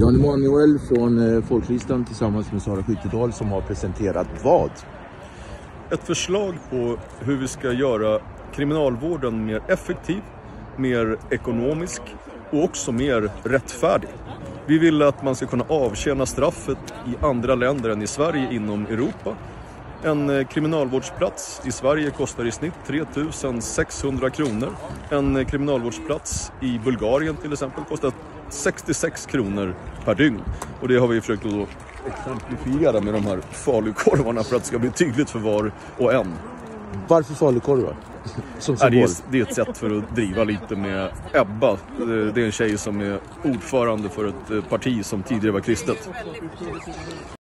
Jan Emanuel från eh, Folklistan tillsammans med Sara Skyttedal som har presenterat vad? Ett förslag på hur vi ska göra kriminalvården mer effektiv, mer ekonomisk och också mer rättfärdig. Vi vill att man ska kunna avtjäna straffet i andra länder än i Sverige inom Europa. En eh, kriminalvårdsplats i Sverige kostar i snitt 3 600 kronor. En eh, kriminalvårdsplats i Bulgarien till exempel kostar 66 kronor per dygn. Och det har vi försökt att exemplifiera med de här falukorvarna för att det ska bli tydligt för var och en. Varför falukorvar? Som Ja, det, symbol? är, det är ett sätt för att driva lite med Ebba. Det är en tjej som är ordförande för ett eh, parti som tidigare var kristet.